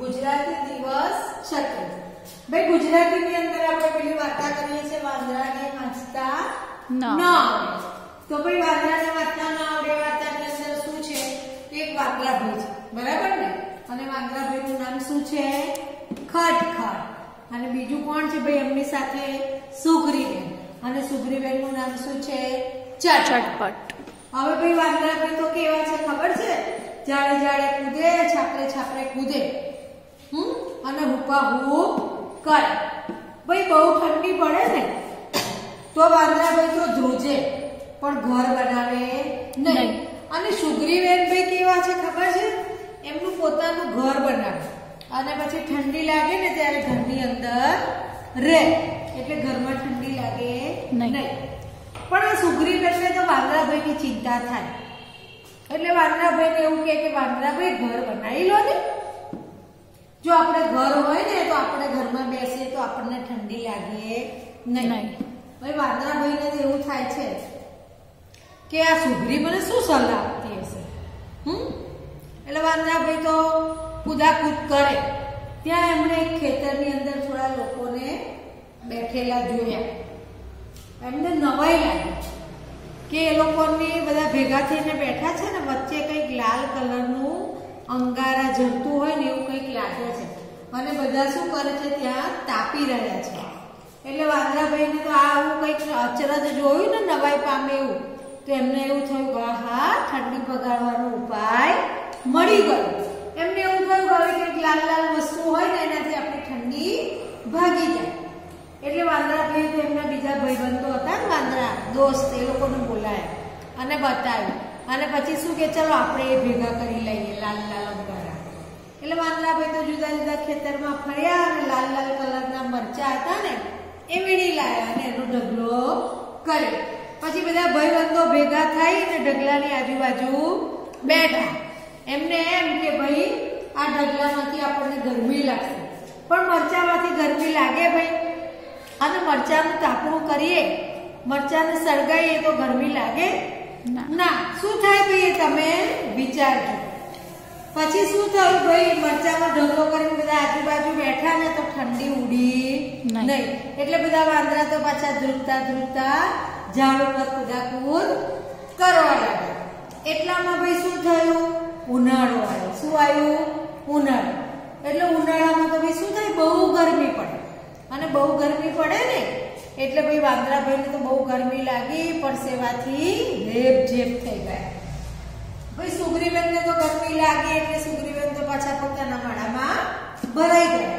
ગુજરાતી દિવસ છત્રીસ ભાઈ ગુજરાતીની અંદર આપણે પેલી વાર્તા કરીએ છીએ વાંદરાને વાંચતા ન ન. તો ભાઈ વાંદરાને વાંચતા ન આવડે વાર્તાની અંદર શું છે? એક વાંદરાભાઈ છે. બરાબર ને? અને વાંદરાભાઈનું નામ શું છે? ખટખટ અને બીજું કોણ છે ભાઈ એમની સાથે? સુગ્રીવેન અને સુગ્રીવેનનું નામ શું છે? ચટ ચટપટ. હવે ભાઈ વાંદરાભાઈ તો કેવા છે ખબર છે? જાડે જાડે કૂદે છાપરે છાપરે કૂદે. અને હુપા હુપ કરે. ભાઈ બહુ ઠંડી પડે ને તો વાંદરાભાઈ તો ધ્રુજે પણ ઘર બનાવે નહીં. અને સુગ્રીવેન ભાઈ કેવા છે ખબર છે? એમનું પોતાનું ઘર બનાવે. અને પછી ઠંડી લાગે ને ત્યારે ઘરની અંદર રહે એટલે ઘરમાં ઠંડી લાગે નહીં. નહીં. પણ આ સુગ્રીવેનને તો વાંદરાભાઈની ચિંતા થાય. એટલે વાંદરાભાઈને એવું કહે કે વાંદરાભાઈ ઘર બનાવી લો ને. જો આપણે ઘર હોય ને તો આપણે ઘરમાં બેસીએ તો આપણને ઠંડી લાગે નહીં. ભાઈ વાંદરાભાઈને તો એવું થાય છે કે આ સુઘરી મને શું સલાહ આપતી હશે? હમ? એટલે વાંદરાભાઈ તો કૂદાકૂદ કરે. ત્યાં એમણે એક ખેતરની અંદર થોડા લોકોને બેઠેલા જોયા. એમને નવાઈ લાગી કે એ લોકોની બધા ભેગા થઈને બેઠા છે ને વચ્ચે કંઈક લાલ કલરનું અંગારા ઝરતું હોય ને એવું કંઈક લાગે છે. અને બધા શું કરે છે? ત્યાં તાપી રહ્યા છે. એટલે વાંદરાભાઈને તો આ આવું કંઈક અચરજ જોયું ને નવાઈ પામે એવું, તો એમને એવું થયું કે હા ઠંડી પગાડવાનો ઉપાય મળી ગયો. એમને એવું થયું હવે કંઈક લાલ લાલ વસ્તુ હોય ને એનાથી આપણી ઠંડી ભાગી જાય. એટલે વાંદરાભાઈ તો એમના બીજા ભાઈબંધો હતા ને વાંદરા, દોસ્ત, એ લોકોને બોલાયા અને બતાવ્યું. અને પછી શું કે, ચલો, આપણે એ ભેગા કરી લઈએ. લાલ લાલ અંગારા એટલે વાંદરાભાઈ તો જુદા જુદા ખેતરમાં ફર્યા અને લાલ લાલ કલરના મરચા હતા ને એ વીણી લાયા અને એનો ઢગલો કર્યો. પછી બધા ભાઈબંધો ભેગા થઈ ને ઢગલાની આજુબાજુ બેઠા. એમને એમ કે ભાઈ આ ઢગલામાંથી આપણને ગરમી લાગશે. પણ મરચામાંથી ગરમી લાગે ભાઈ. અને મરચાનું તાપણું કરીએ મરચાને સળગાઈએ તો ગરમી લાગે? ના. શું થાય ભાઈ એ તમે વિચારજો. પછી શું થયું ભાઈ? મરચાનો ઢગલો કરીને બધા આજુબાજુ બેઠા ને તો ઠંડી ઉડી નહીં. એટલે બધા વાંદરા તો પાછા ધ્રુવતા ધ્રુવતા ઝાડ ઉપર કુદાકૂદ કરવા લાગ્યા. એટલામાં ભાઈ શું થયું? ઉનાળો આવ્યો. શું આવ્યું? ઉનાળો. એટલે ઉનાળામાં તો ભાઈ શું થાય? બહુ ગરમી પડે. અને બહુ ગરમી પડે ને એટલે ભાઈ વાંદરા ભાઈને તો બહુ ગરમી લાગી પણ સેવાથી પરસેવાથી રેપઝેપ થઈ ગયા. ભાઈ, સુગ્રીવેનને તો ગરમી લાગી એટલે સુગ્રીવેન તો પાછા પોતાના માળામાં ભરાઈ ગયા.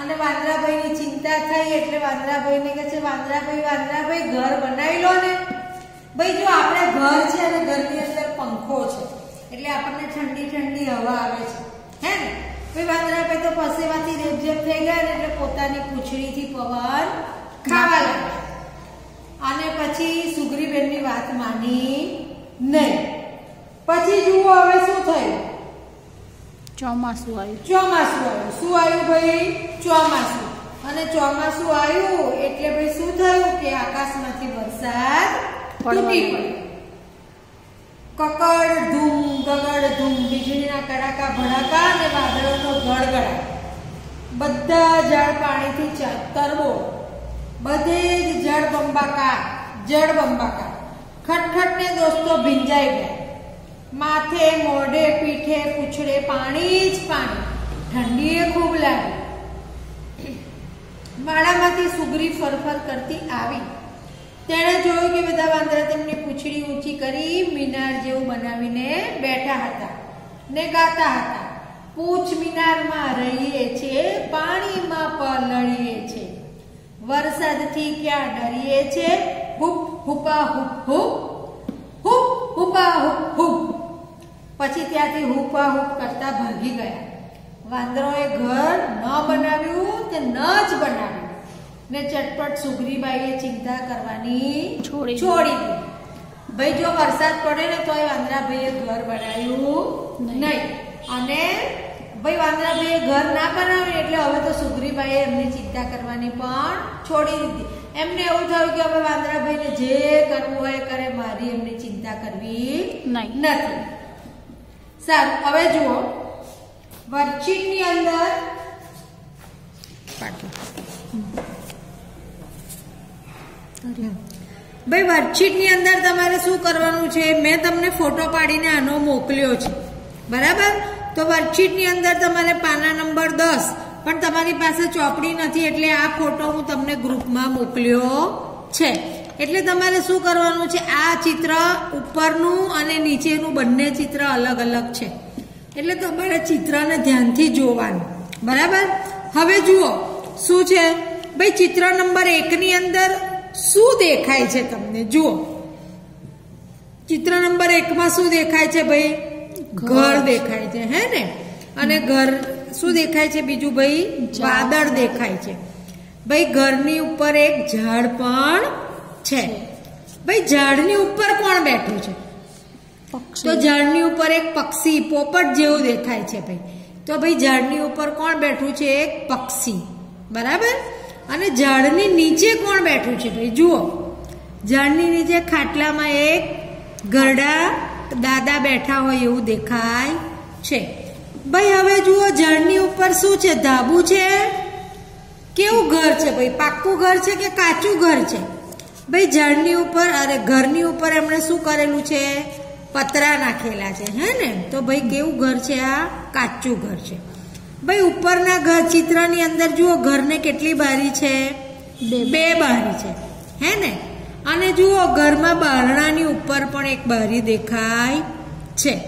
અને વાંદરાભાઈની ચિંતા થઈ એટલે વાંદરાભાઈ ને કહે છે, વાંદરાભાઈ વાંદરાભાઈ, ઘર બનાવી લો ને. ભાઈ, જો આપણે ઘર છે અને ઘરની અંદર પંખો છે, એટલે આપણને ઠંડી ઠંડી હવા આવે છે. હે ને? ભાઈ, વાંદરાભાઈ તો પસેવાથી રેપઝેપ થઈ ગયા ને એટલે પોતાની પૂંછડીથી પવન ખાવા લાગ્યા. અને પછી સુગ્રીબેનની વાત માની નહીં. પછી જુઓ હવે શું થયું? ચોમાસું આવ્યું. ચોમાસું આવ્યું. શું આવ્યું ભાઈ? ચોમાસું. અને ચોમાસું આવ્યું એટલે ભાઈ શું થયું કે આકાશમાંથી વરસાદ તૂટી પડ્યો. કકડ ધૂમ ગગડ ધૂમ વીજળીના કડાકા ભડાકા અને વાદળોનો ગડગડા. બધા ઝાડ પાણીથી તરવો બધે જ જળ બંબાકાર જળ બંબાકાર. ખટખટ ને દોસ્તો ભીંજાઈ ગયા. માથે મોઢે પીઠે પૂછડે પાણી જ પાણી. ઠંડીએ ખૂબ લાગી માળામાંથી સુગરી ફરફર કરતી આવી. તેણે જોયું કે બધા વાંદરા તેમની પૂંછડી ઊંચી કરી મિનાર જેવું બનાવીને બેઠા હતા ને ગાતા હતા. પૂછ મિનારમાં રહીએ છે, પાણીમાં પલળીએ છે. વરસાદથી ક્યાં ડરીએ છે? હુપ, હુપા, હુપ હુપ. હુપ, હુપા, હુપ હુપ. પછી ત્યાંથી હુપા હુપ કરતા ભાગી ગયા. વાંદરોએ ઘર ન બનાવ્યું તે ન જ બનાવ્યું? ને ચટપટ સુગ્રીબાઈએ ચિંતા કરવાની છોડી દીધી. ભાઈ જો વરસાદ પડે ને તો એ વાંદરાભાઈએ ઘર બનાવ્યું નહીં. અને ભાઈ વાંદરાભાઈએ ઘર ના બનાવ્યું એટલે હવે તો સુગ્રીબાઈએ એમની ચિંતા કરવાની પણ છોડી દીધી. એમને એવું થયું કે હવે વાંદરાભાઈને જે કરવું હોય એ કરે મારી એમની ચિંતા કરવી નહીં. નથી. સારું, હવે જુઓ. વર્કશીટની અંદર ભાઈ, વર્કશીટની અંદર તમારે શું કરવાનું છે? મેં તમને ફોટો પાડીને આનો મોકલ્યો છે. બરાબર? તો વર્કશીટની અંદર તમારે પાના નંબર દસ, પણ તમારી પાસે ચોપડી નથી એટલે આ ફોટો હું તમને ગ્રુપમાં મોકલ્યો છે. એટલે તમારે શું કરવાનું છે? આ ચિત્ર ઉપરનું અને નીચેનું બંને ચિત્ર અલગ અલગ છે. એટલે તમારે ચિત્રને ધ્યાનથી જોવાનું. બરાબર? હવે જુઓ શું છે? ભાઈ ચિત્ર નંબર એકની અંદર શું દેખાય છે તમને? જુઓ. ચિત્ર નંબર એકમાં શું દેખાય છે ભાઈ? ઘર દેખાય છે હે ને? અને ઘર શું દેખાય છે બીજું ભાઈ? વાદળ દેખાય છે. ભાઈ ઘરની ઉપર એક ઝાડ પણ છે. ભાઈ ઝાડની ઉપર કોણ બેઠું છે? તો ઝાડની ઉપર એક પક્ષી પોપટ જેવું દેખાય છે ભાઈ. તો ભાઈ ઝાડની ઉપર કોણ બેઠું છે? એક પક્ષી. બરાબર? અને ઝાડની નીચે કોણ બેઠું છે ભાઈ? જુઓ. ઝાડની નીચે ખાટલામાં એક ગરડા દાદા બેઠા હોય એવું દેખાય છે. ભાઈ હવે જુઓ ઝાડની ઉપર શું છે? ધાબુ છે? કેવું ઘર છે ભાઈ? પાક્કું ઘર છે કે કાચું ઘર છે? ભાઈ ઝાડની ઉપર અરે ઘરની ઉપર એમણે શું કરેલું છે? પતરા નાખેલા છે હે ને? તો ભાઈ કેવું ઘર છે આ? કાચું ઘર છે. ભાઈ ઉપરના ઘર ચિત્રની અંદર જુઓ ઘરને કેટલી બારી છે? બે. બારી. છે હે ને? અને જુઓ ઘરમાં બારણાની ઉપર પણ એક બારી દેખાય છે.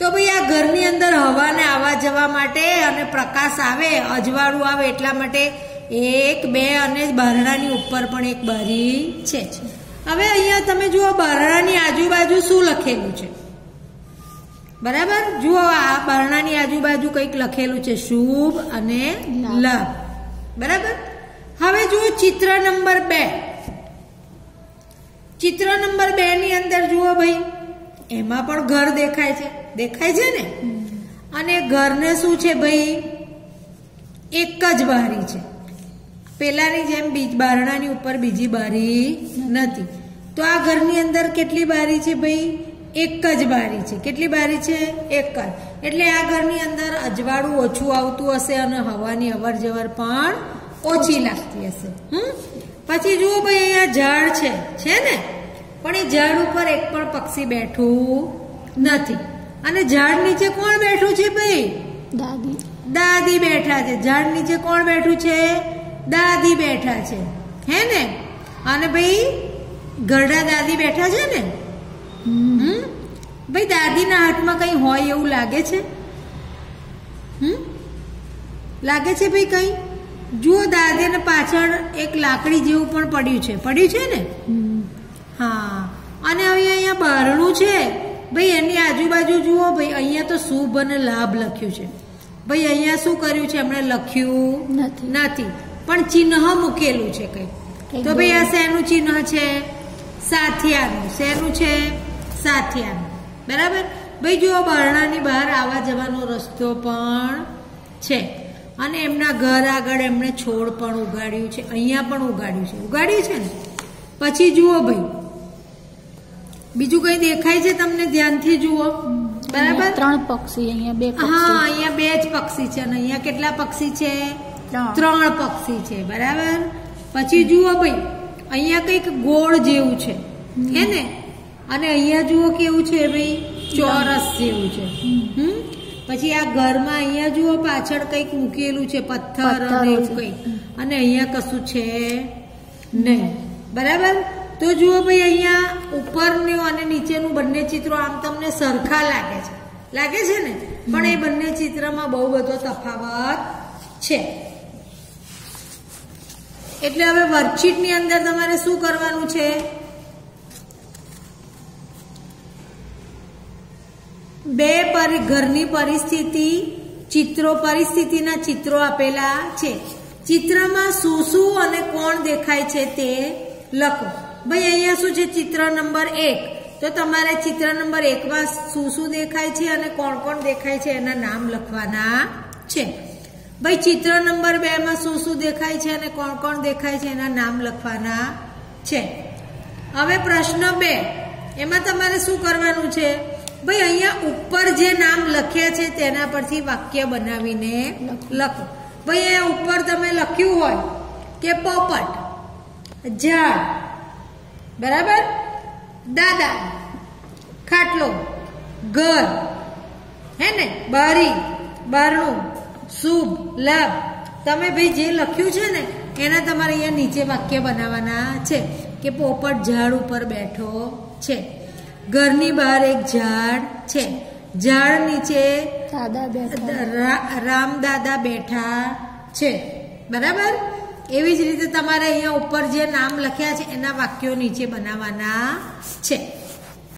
તો ભાઈ આ ઘરની અંદર હવાને આવવા જવા માટે અને પ્રકાશ આવે અજવાળું આવે એટલા માટે એક બે અને બારણાની ઉપર પણ એક બારી છે હવે અહીંયા તમે જુઓ બારણાની આજુબાજુ શું લખેલું છે? બરાબર? જુઓ આ બારણાની આજુબાજુ કંઈક લખેલું છે શુભ અને લાભ. બરાબર? હવે જુઓ ચિત્ર નંબર બે. ચિત્ર નંબર બે ની અંદર જુઓ ભાઈ એમાં પણ ઘર દેખાય છે. દેખાય છે ને? અને ઘરને શું છે ભાઈ? એક જ બારી છે. પેલાની જેમ બીજ બારણાની ઉપર બીજી બારી નથી. તો આ ઘરની અંદર કેટલી બારી છે ભાઈ? એક જ બારી છે. કેટલી બારી છે? એક જ. એટલે આ ઘરની અંદર અજવાળું ઓછું આવતું હશે અને હવાની અવર જવર પણ ઓછી લાગતી હશે. હમ? પછી જુઓ ભાઈ અહીંયા ઝાડ છે. છે ને? પણ એ ઝાડ ઉપર એક પણ પક્ષી બેઠું નથી. અને ઝાડ નીચે કોણ બેઠું છે ભાઈ? દાદી. દાદી બેઠા છે. ઝાડ નીચે કોણ બેઠું છે? દાદી બેઠા છે. હે ને? અને ભાઈ ગરડા દાદી બેઠા છે ને? હમ. ભાઈ દાદીના હાથમાં કઈ હોય એવું લાગે છે? હમ? લાગે છે ભાઈ કઈ? જુઓ દાદીને પાછળ એક લાકડી જેવું પણ પડ્યું છે. પડ્યું છે ને. હા. અને હવે અહીંયા બારણું છે. ભાઈ એની આજુબાજુ જુઓ ભાઈ અહીંયા તો શુભ અને લાભ લખ્યું છે. ભાઈ અહીંયા શું કર્યું છે? એમણે લખ્યું નથી. નથી. પણ ચિહ્ન મૂકેલું છે કઈ. તો ભાઈ આ શેનું ચિહ્ન છે? સાથિયાનું. શેનું છે? સાથિયાનું. બરાબર? ભાઈ જુઓ બારણાની બહાર આવવા જવાનો રસ્તો પણ છે. અને એમના ઘર આગળ એમણે છોડ પણ ઉગાડ્યું છે. અહીંયા પણ ઉગાડ્યું છે. ઉગાડ્યું છે ને? પછી જુઓ ભાઈ. બીજું કઈ દેખાય છે તમને? ધ્યાનથી જુઓ. બરાબર? ત્રણ પક્ષી અહીંયા બે હા અહીંયા બે જ પક્ષી છે. અને અહીંયા કેટલા પક્ષી છે? ત્રણ પક્ષી છે બરાબર? પછી જુઓ ભાઈ અહીંયા કંઈક ગોળ જેવું છે હે ને? અને અહીંયા જુઓ કેવું છે ભાઈ? ચોરસ જેવું છે. હમ? પછી આ ઘરમાં અહીંયા જુઓ પાછળ કંઈક મૂકેલું છે પથ્થર અને એવું. કંઈક. અને અહીંયા કશું છે નહીં. બરાબર? તો જુઓ ભાઈ અહીંયા ઉપરનું અને નીચેનું બંને ચિત્રો આમ તમને સરખા લાગે છે. લાગે છે ને? પણ એ બંને ચિત્રમાં બહુ બધો તફાવત છે. એટલે હવે વર્કશીટની અંદર તમારે શું કરવાનું છે? બે ઘરની પરિસ્થિતિ, ચિત્રો, પરિસ્થિતિના ચિત્રો આપેલા છે. ચિત્રમાં શું શું અને કોણ દેખાય છે તે લખો. ભાઈ, અહીંયા શું છે? ચિત્ર નંબર એક. તો તમારે ચિત્ર નંબર એકમાં શું શું દેખાય છે અને કોણ કોણ દેખાય છે એના નામ લખવાના છે. ભાઈ ચિત્ર નંબર બે માં શું શું દેખાય છે અને કોણ કોણ દેખાય છે એના નામ લખવાના છે. હવે પ્રશ્ન બે. એમાં તમારે શું કરવાનું છે? ભાઈ અહીંયા ઉપર જે નામ લખ્યા છે તેના પરથી વાક્ય બનાવીને લખો. ભાઈ અહીંયા ઉપર તમે લખ્યું હોય કે પોપટ ઝાડ બરાબર? દાદા ખાટલો ઘર હે ને? બારી બારણું શુભ લાભ. તમે ભાઈ જે લખ્યું છે ને એના તમારે અહીંયા નીચે વાક્ય બનાવવાના છે કે પોપટ ઝાડ ઉપર બેઠો છે. ઘરની બહાર એક ઝાડ છે. ઝાડ નીચે રામદાદા બેઠા છે. બરાબર? એવી જ રીતે તમારે અહીંયા ઉપર જે નામ લખ્યા છે એના વાક્યો નીચે બનાવવાના છે.